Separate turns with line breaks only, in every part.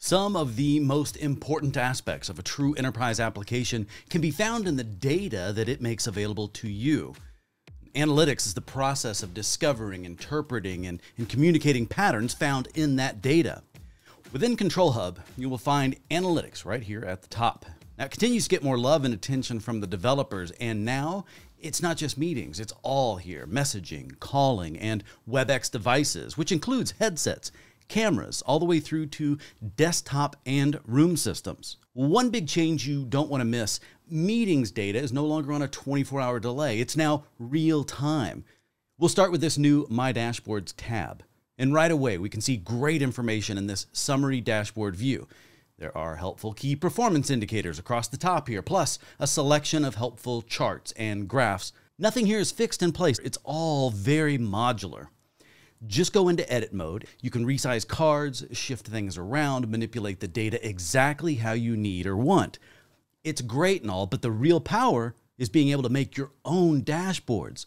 Some of the most important aspects of a true enterprise application can be found in the data that it makes available to you. Analytics is the process of discovering, interpreting, and, and, communicating patterns found in that data. Within Control Hub, you will find analytics right here at the top. Now, it continues to get more love and attention from the developers, and now it's not just meetings, it's all here messaging, calling, and WebEx devices, which includes headsets cameras, all the way through to desktop and room systems. One big change you don't want to miss meetings data is no longer on a 24 hour delay, it's now real time. We'll start with this new My Dashboards tab. And right away, we can see great information in this summary dashboard view. There are helpful key performance indicators across the top here, plus a selection of helpful charts and graphs. Nothing here is fixed in place. It's all very modular. Just go into edit mode. You can resize cards, shift things around, manipulate the data exactly how you need or want. It's great and all, but the real power is being able to make your own dashboards.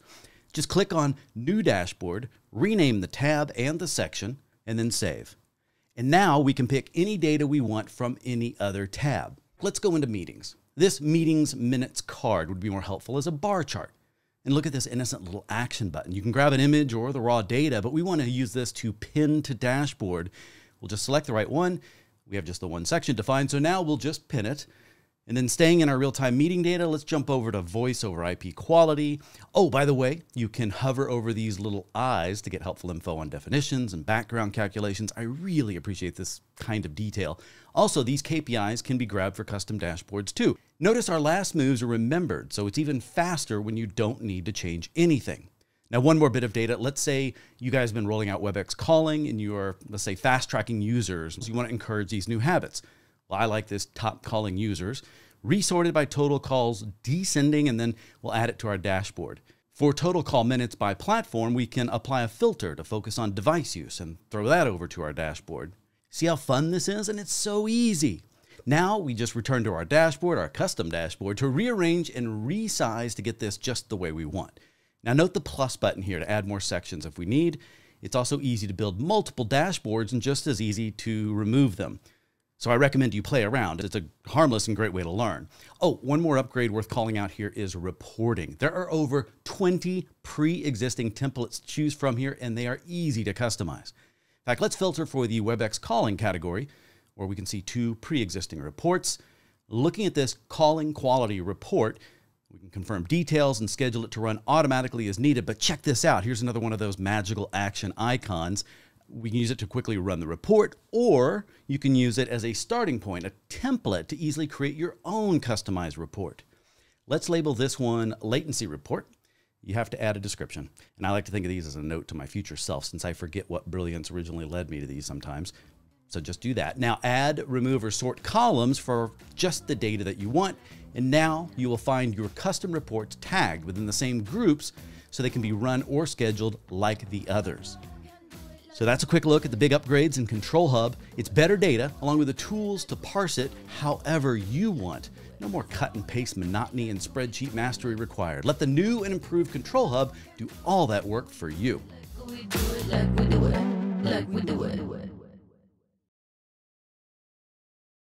Just click on New Dashboard, rename the tab and the section, and then save. And now we can pick any data we want from any other tab. Let's go into Meetings. This Meetings Minutes card would be more helpful as a bar chart. And look at this innocent little action button. You can grab an image or the raw data, but we want to use this to pin to dashboard. We'll just select the right one. We have just the one section defined, so now we'll just pin it. And then staying in our real-time meeting data, let's jump over to voice over IP quality. Oh, by the way, you can hover over these little eyes to get helpful info on definitions and background calculations. I really appreciate this kind of detail. Also, these KPIs can be grabbed for custom dashboards too. Notice our last moves are remembered, so it's even faster when you don't need to change anything. Now, one more bit of data. Let's say you guys have been rolling out WebEx calling and you are, let's say, fast tracking users. So you want to encourage these new habits. Well, I like this top calling users, resorted by total calls, descending, and then we'll add it to our dashboard. For total call minutes by platform, we can apply a filter to focus on device use and throw that over to our dashboard. See how fun this is? And it's so easy. Now we just return to our dashboard, our custom dashboard, to rearrange and resize to get this just the way we want. Now note the plus button here to add more sections if we need. It's also easy to build multiple dashboards and just as easy to remove them. So I recommend you play around. It's a harmless and great way to learn. Oh, one more upgrade worth calling out here is reporting. There are over 20 pre-existing templates to choose from here, and they are easy to customize. In fact, let's filter for the WebEx calling category, where we can see two pre-existing reports. Looking at this calling quality report, we can confirm details and schedule it to run automatically as needed. But check this out. Here's another one of those magical action icons we can use it to quickly run the report, or you can use it as a starting point, a template to easily create your own customized report. Let's label this one latency report. You have to add a description. And I like to think of these as a note to my future self since I forget what brilliance originally led me to these sometimes. So just do that. Now add, remove, or sort columns for just the data that you want. And now you will find your custom reports tagged within the same groups so they can be run or scheduled like the others. So that's a quick look at the big upgrades in Control Hub. It's better data, along with the tools to parse it however you want. No more cut and paste monotony and spreadsheet mastery required. Let the new and improved Control Hub do all that work for you. Like